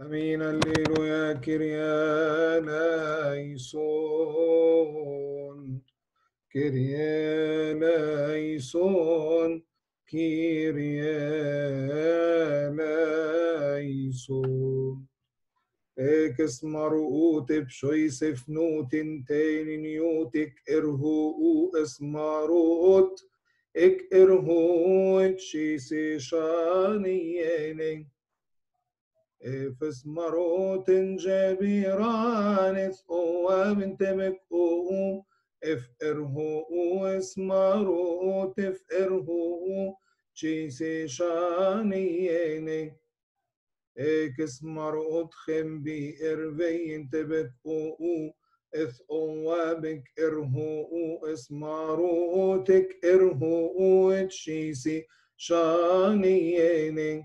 أمين الليلويا كريانايسون كريانايسون كريانايسون إكس مرؤوت بشويس فنوتن تاني نيوتك إرهو اسماروت اك إرهو تشيسي شانييني افس مروت جبيران أو بنت ارهو اسماروت إف إرهو تشيسي شانييني إكس مرؤوت خم بي ارفي انت بكو اث اوابك إرهو اسماروتك إرهو تشيسي شانييني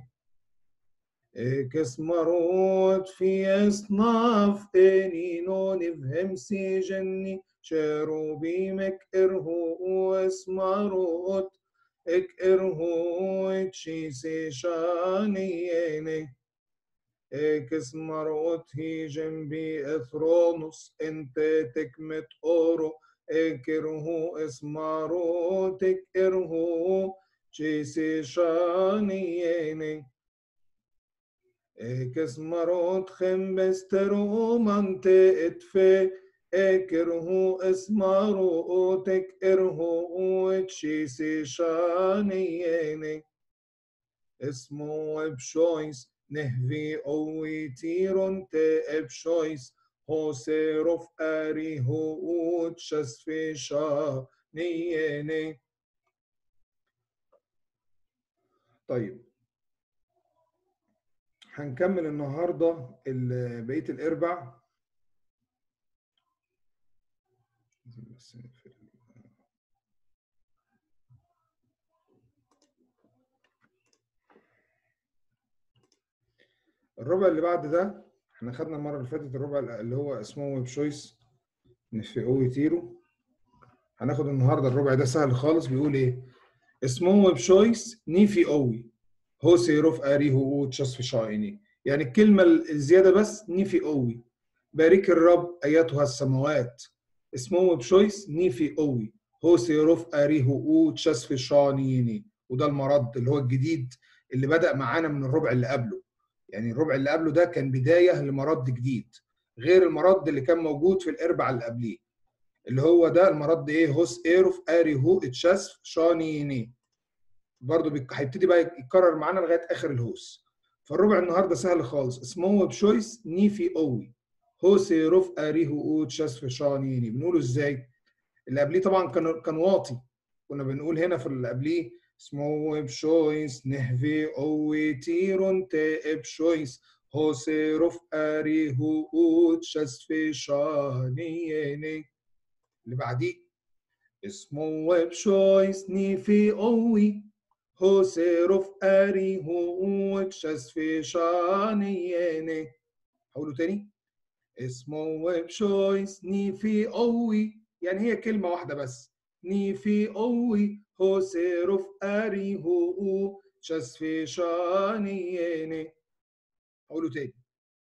إكس مروت في اصناف اني نون فهم سي جني شروبيمك ارهو اسماروت اك ارهو تشيسي شانييني إكس مروت هي جنبي اثرونوس انت تكمت اورو اكرهو اسمارو تكرهو جيسي شانييني إكس مروت خم بسترو منت اتفي اكرهو اسمارو تكرهو تشيسي شانييني اسمه بشويس نهفي أوي تيرون تأب شويس هو سيروف أري هو تشس في شا نيني طيب هنكمل النهارده بقية الإربع. الربع اللي بعد ده إحنا خدنا المرة اللي فاتت الربع اللي هو اسمه ويب شويس في اوي تيرو هناخد النهارده الربع ده سهل خالص. بيقول إيه؟ اسمه ويب شويس نيفي أوي. هو سيروف آري هو تشاس في شايني. يعني الكلمة الزيادة بس نيفي أوي. بارك الرب أيتها السماوات. اسمه ويب شويس نيفي أوي. هو سيروف آري هو تشاس في شانيني وده المرد اللي هو الجديد اللي بدأ معانا من الربع اللي قبله. يعني الربع اللي قبله ده كان بداية لمرد جديد. غير المرد اللي كان موجود في الربع اللي قبليه. اللي هو ده المرد إيه؟ هوس ايروف آري هو اتشاس شانيني برضه هيبتدي بقى يتكرر معانا لغاية آخر الهوس. فالربع النهارده سهل خالص. اسمه بشويس نيفي اوي هو سيروف اري هو اتشاس شانيني بنقوله إزاي؟ اللي قبليه طبعا كان كان واطي. كنا بنقول هنا في اللي قبليه اسمه بشويس نهفي اوي تيرون تي بشويس هو سيروف اري هو تشاس في شانيني اللي بعديه اسمه بشويس نيفي اوي هو اري هو تشاس في شانيني هقوله تاني اسمه بشويس نيفي اوي يعني هي كلمة واحدة بس نيفي اوي هو سيروف اري هو تشاس في شانيني هقوله تاني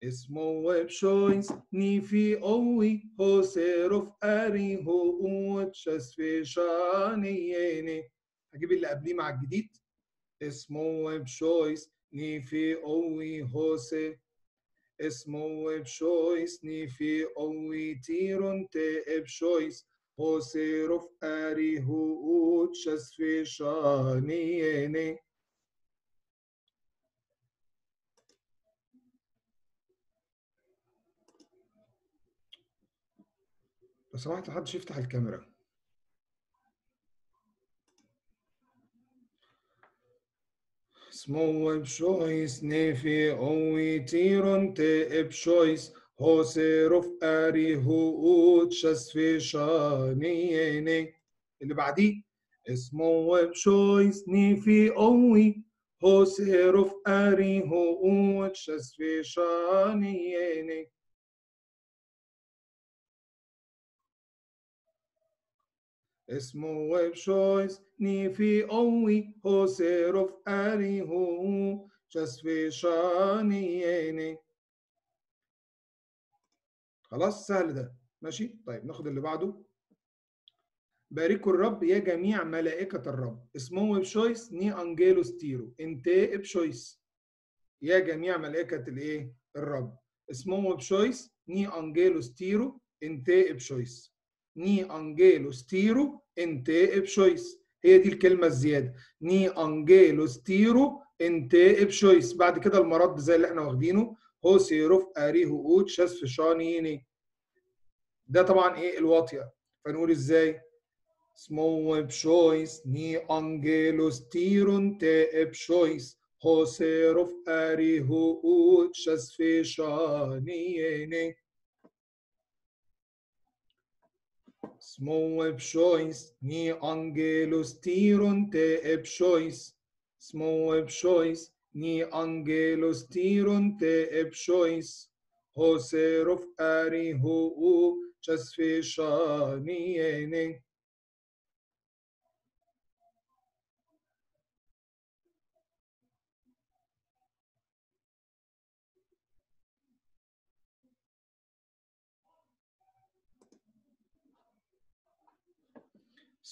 اسمه بشويس نيفي اوي هو سيروف اري هو تشاس في شانيني هجيب اللي قبليه مع الجديد اسمه بشويس نيفي اوي هوسي اسمه بشويس نيفي اوي تيرون تي بشويس هوسي رف اري هو تشاس في شانيني لو سمحت محدش يفتح الكاميرا. بشويس نيفي اوي تيرون تي بشويس هو سيروف اري هو تشاس في شانيني اللي بعديه اسمه بشويس نيفي اوي هو سيروف اري هو تشاس في شانيني اسمه بشويس نيفي أوي هو سيروف أري هو. تشسفي شانيني خلاص سهل ده. ماشي؟ طيب ناخد اللي بعده. باركوا الرب يا جميع ملائكة الرب. اسمه بشويس ني أنجيلوس تيرو. انتي بشويس يا جميع ملائكة الإيه؟ الرب. اسمه بشويس ني أنجيلوس تيرو. انتي بشويس ني أنجيلوس تيرو. انتي بشويس. هي دي الكلمة الزيادة. ني انجيلوس تيرو انتي بشويس. بعد كده المرد زي اللي إحنا واخدينه. ϩⲱⲥ ⲉⲣⲟϥ ⲁⲣⲓϩⲟⲩⲟ ϭⲁⲥϥ ϣⲁ ⲛⲓⲉⲛⲉϩ ده طبعا إيه؟ الواطية. فنقول إزاي؟ سمو بشويس. ني انجيلوس تيرون تي بشويس. هو سيروف أريهو أوت شاس فشانيني بشويس ني انجيلوس تيرون تي بشويس سمو بشويس ني انجيلوس تيرون تي بشويس هو سيروف اريهو أو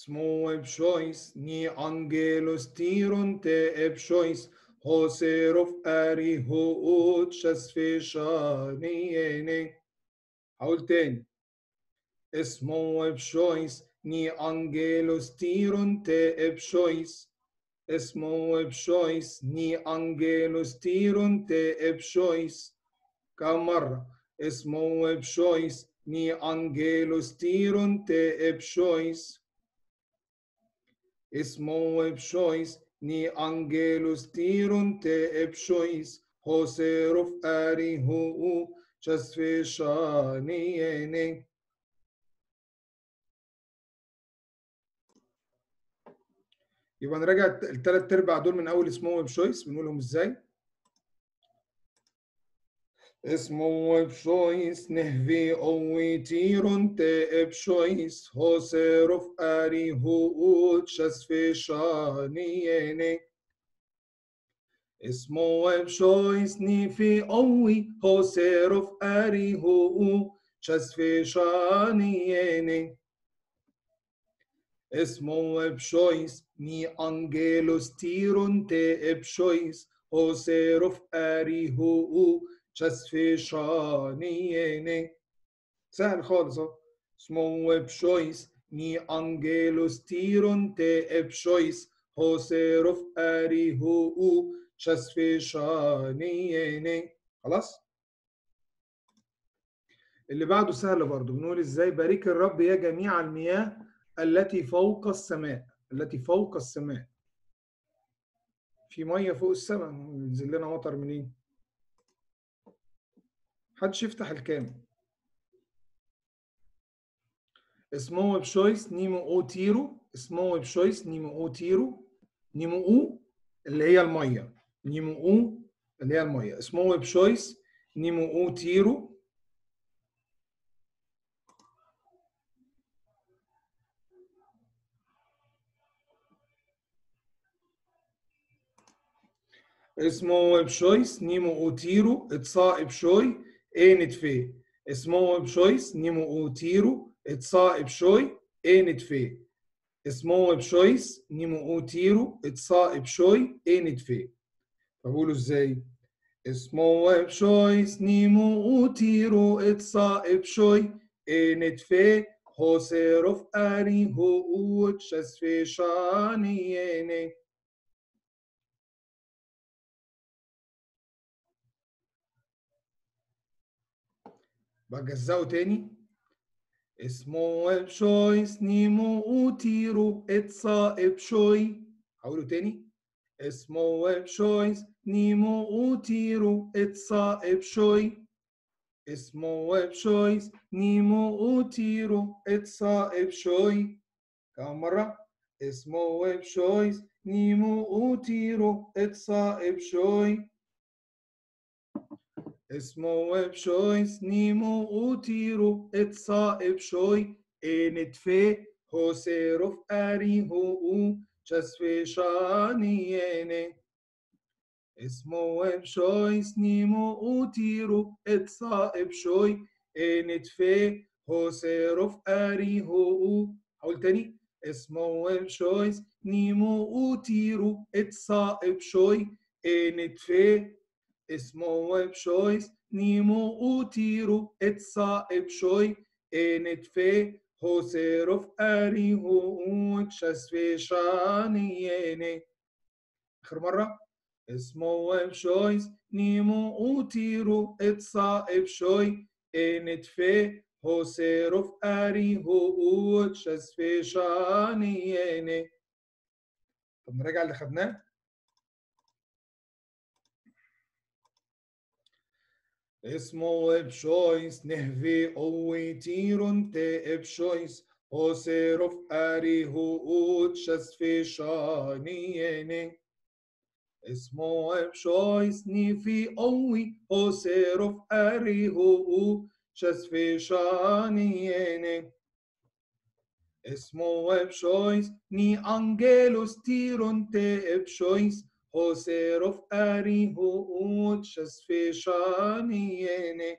چسفي شانيني Små bshois, ni angelos tiron te bshois, hoserof ari hoot shasfishaniene. هقول تاني اسمه بشويس ني انجيلوس تيرون تي بشويس اسمه بشويس ني انجيلوس تيرون تي بشويس كم مرة اسمه بشويس ني انجيلوس تيرون تي بشويس اسمه بشويس ني انجيلوس تيرون تي بشويس هوسيروف اري هو شاسفيشانيني يبقى نراجع الثلاث ارباع دول من اول اسمه بشويس بنقولهم إزاي اسمه بشويس نهفي اوي تيرون تي بشويس هوسيروف اري هو شاسفيشانيني اسمه بشويس نيفي اوي هوسيروف اري هو شاسفيشانيني اسمه بشويس ني انجيلوس تيرون تي بشويس هوسيروف اري هو شاسفيشانيني سهل خالص اهو اسمه بشويس ني انجيلوس تيرون تي بشويس هوسيروف اري هو شاسفيشانيني خلاص اللي بعده سهل برضه بنقول إزاي بارك الرب يا جميع المياه التي فوق السماء التي فوق السماء في ميه فوق السماء ينزل لنا مطر منين محدش يفتح الكام. اسمه بشويس نيمو أو تيرو. اسمه بشويس نيمو أو تيرو. نيمو أو اللي هي المية. نيمو أو اللي هي المية. اسمه بشويس نيمو أو تيرو. اسمه بشويس نيمو أو تيرو. اتصا بشوي إينت في. اسمه بشويس نيمو أو تيرو. اتصا بشوي إينت في. اسمه بشويس نيمو أو تيرو. اتصا بشوي إينت في. بقوله إزاي؟ اسمه بشويس نيمو أو تيرو. اتصا بشوي إينت في. هوسيروف أري هو تشسفي شانيني بجزأه تاني. اسمه بشويس نيمو اوتيرو اتصا بشوي هقوله تاني. اسمه بشويس نيمو اوتيرو اتصا بشوي اسمه بشويس نيمو اوتيرو اتصا بشوي كم مرة؟ اسمه بشويس نيمو اوتيرو اتصا بشوي اسمه بشويس نيمو اوتيرو اتصا بشوي انت في هوسيروف اري هو چسفي شانيني اسمه بشويس نيمو اوتيرو اتصائب شوي انتفي هو سيروف اري هو هقول تاني اسمه بشويس نيمو اوتيرو اتصائب شوي انتفي اسمه بشويس نيمو اوتيرو اتصائب شوي انتفي هو سيروف اري هو تشسفي شانييني اخر مره اسمه بشويس نيمو اوتيرو اتصائب شوي انتفي هو سيروف اري هو تشسفي شانييني طب نراجع اللي خدناه اسمه بشويس نهفي قوي تيرون تي بشويس هو سيروف اري هو تشسفي شانييني اسمه بشويس نيفي قوي هو سيروف اري هو تشسفي شانييني اسمه بشويس ني انجيلوس تيرون تي بشويس هو تشسفي شانييني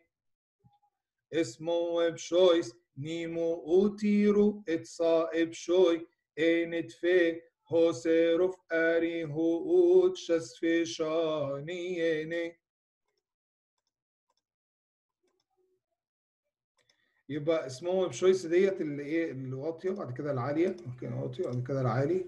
اسمه بشويس نيمو اوتيرو اتصائب شوي انت في هو سيروف اري هو تشسفي شانييني يبقى اسمه بشويس ديت اللي إيه اللي واطية بعد كده العالية. ممكن واطية بعد كده العالي.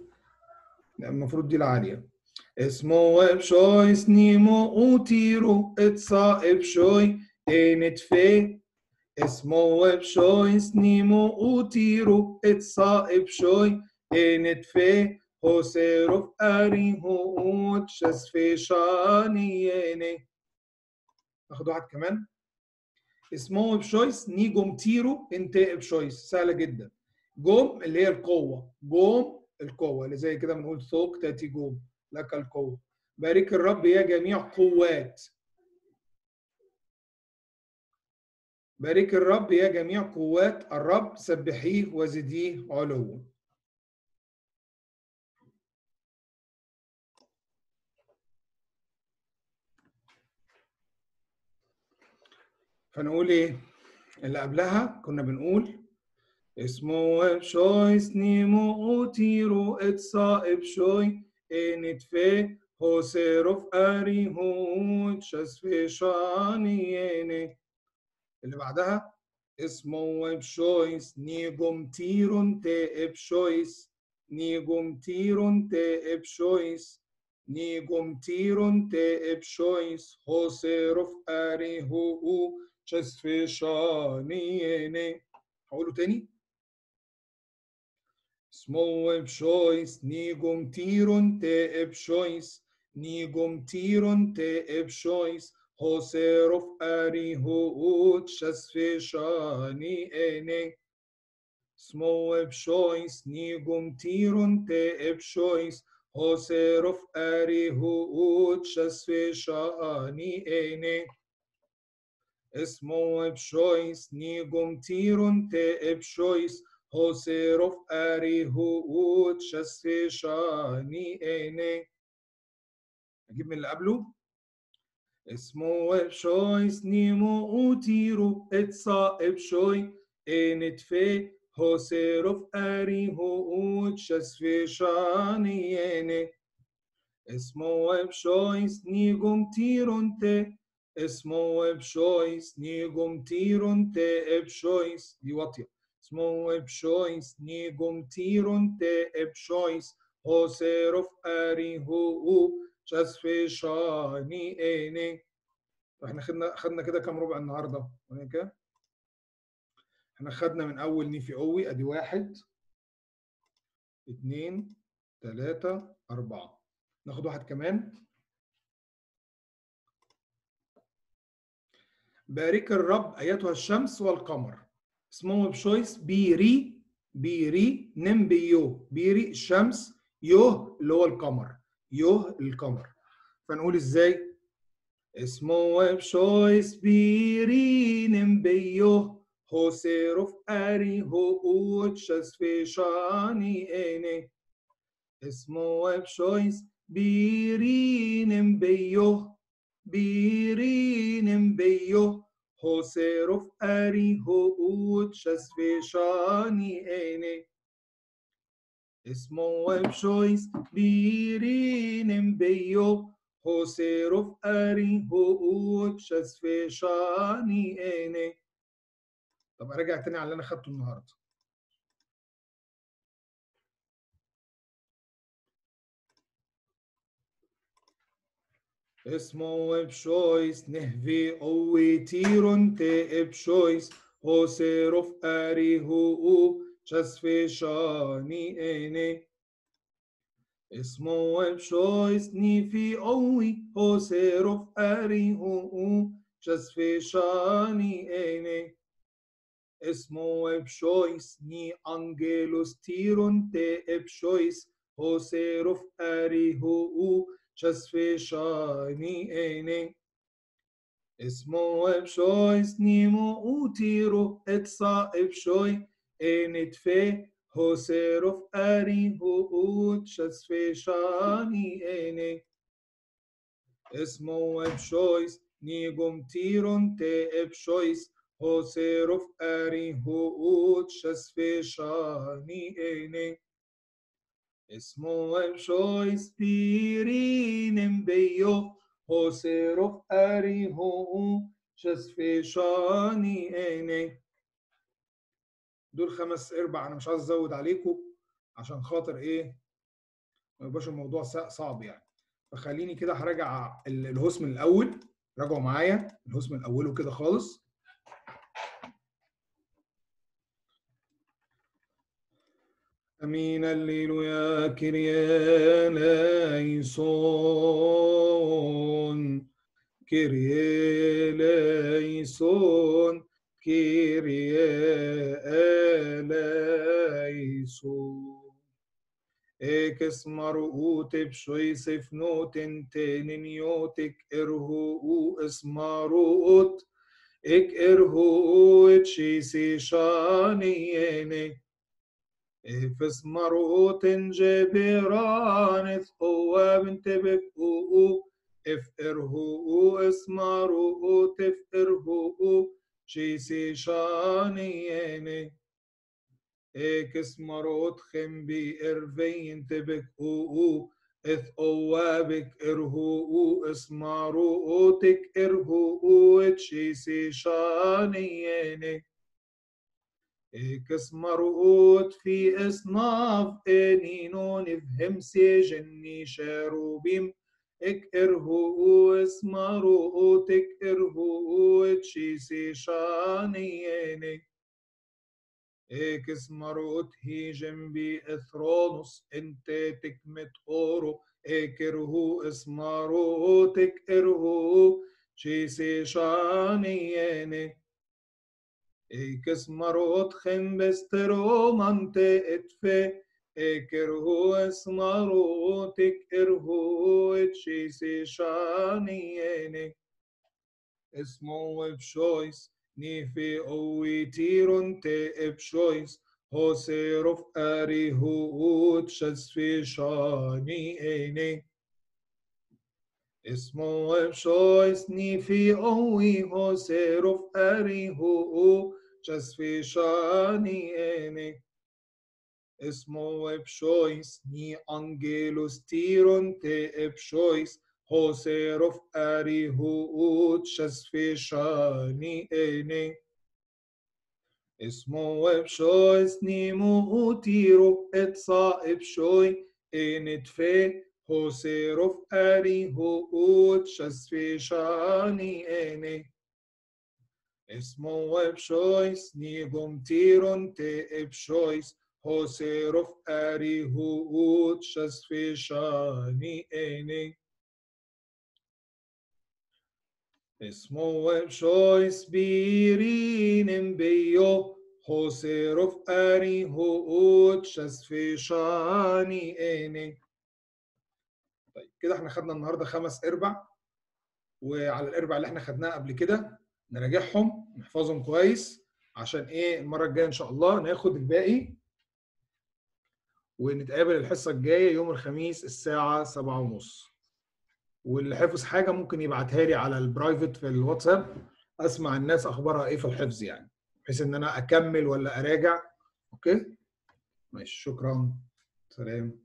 المفروض دي العالية. اسمه بشويس نيمو اوتيرو اتصائب شوي انت في اسمه بشويس نيمو اوتيرو اتصائب شوي انت في هو سيروف اري هو تشسفي شانييني ناخد واحد كمان اسمه بشويس ني جومتيرو انت بشويس سهله جدا جوم اللي هي القوه جوم القوه اللي زي كده بنقول ثوق تاتي جوم لك القوة. بارك الرب يا جميع قوات. بارك الرب يا جميع قوات. الرب سبحيه وزديه علوا فنقول إيه؟ اللي قبلها كنا بنقول اسمه شويس نيمو أوتيرو اتصائب شوي انت في هو سيروف اري هو تشسفي شانييني اللي بعدها اسمه بشويس نيجوم تيرون تي بشويس نيجوم تيرون تي بشويس نيجوم تيرون تي بشويس هو سيروف اري هو تشسفي شانييني هقوله تاني اسمه بشويس نيجوم تيرون تي بشويس نيجوم تيرون تي بشويس هو سيروف اري هو تشسفي شاني اني اسمه بشويس نيجوم تيرون تي بشويس هو سيروف اري هو تشسفي شاني اني اسمه بشويس اري هو تشسفي شاني اني أجيب من اللي قبله اسمه شويس نيمو اوتيرو اتصائب شوي انت في هو سيروف اري هو تشسفي شانييني اسمه بشويس نيجوم تيرون تي اسمه بشويس نيجوم تيرون تي بشويس دي واطيه تيرون تي بشويس هو سيروف اري هو تشسفي شاني اني إحنا خدنا خدنا كده كام ربع النهارده؟ كده إحنا خدنا من أول نيفي قوي أدي واحد. اتنين تلاتة أربعة. ناخد واحد كمان. بارك الرب أيتها الشمس والقمر. اسمهم بشويس بيري بيري نم بيو بيري الشمس. يوه اللي هو القمر. يوه القمر. فنقول إزاي؟ اسمه بشويس بيري نم بيو هو سيروف أري. هو اوتشس في شاني. إني. اسمه بشويس بيري نم بيو بيري نم بيو حوسه رفقري هقود شسفي شاني عيني اسمه وبشويس بيرين مبيو حوسه هو هقود شسفي شاني عيني طب ارجع تاني على اللي أنا خدته النهارده اسمه بشويس نهفي قوي تيرون تي بشويس هو سيروف أري هو شسفي شاني إني اسمه بشويس نيفي قوي هو سيروف أري هو شسفي شاني إني اسمه بشويس ني أنجيلوس تيرون تي بشويس هو سيروف أري هو شسفشاني إني اسمه بشويس نيمو أوتيرو اتسا بشوي إنت في هو سيروف أري هو شسفشاني إني اسمه بشويس نيجم تيرون تي بشويس هو سيروف أري هو شسفشاني إني اسمه بشوي سبيرين بيو هو سيروف أري هو شسفشاني إني دول خمس أربع أنا مش عايز أزود عليكم عشان خاطر إيه؟ ما يبقاش الموضوع صعب يعني. فخليني كده هراجع الهوس من الأول راجعوا معايا الهوس من اوله كده خالص. أمين الليل يا ليسون كريا ليسون كريا ليسون إكس مرؤوت بشوي سفنوت تنينيوتك ارهو اسماروت اك ارهو تشيسي شانيينك إفس مرؤوت جبران هو بنت بكو إف إرهو اسمارو إف إرهو شيسي شانييني إكس مروت خم بي ارفين تبك أو اث اوابك إرهو اسمارو تك إرهو تشيسي شانييني إكس مرؤوت في اصناف انينون فهم سجني شاروبيم. اك ارهو اسمارو تك ارهو تشيسي شانييني إكس مرؤوت هي جنبي اثرونوس انت تكمت اورو. اك ارهو اسمارو تك ارهو تشيسي شانييني إكس مرؤوت خم بسترو منطقة اتفه اكرهو اسمارو تكرهو تشيسي شانييني اسمو بشويس نيفي اوي تيرون تي بشويس هو سيروف اري هو تشسفي شانييني اسمو بشويس نيفي اوي هو سيروف اري هو تشسفي شانييني اسمه بشويس ني انجيلوس تيرون تي بشويس هو سيروف اري هو تشسفي شاني اني اسمه بشويس نيمو تيرو اتسا بشوي ان تفي هو سيروف اري هو تشسفي شاني اني اسمه بشويس نيجم تيرون تي بشويس هو سيروف أري هو تشسفي شاني إني اسمه بشويس بيرين بيو هو سيروف أري هو تشسفي شاني إني طيب كده إحنا خدنا النهارده خمس أربع وعلى الأربع اللي إحنا خدناها قبل كده نراجعهم نحفظهم كويس عشان إيه المرة الجاية إن شاء الله ناخد الباقي ونتقابل الحصة الجاية يوم الخميس الساعة 7:30 واللي حفظ حاجة ممكن يبعتها لي على ال private في الواتساب أسمع الناس أخبارها إيه في الحفظ يعني بحيث إن أنا أكمل ولا أراجع. okay؟ ماشي شكرا سلام.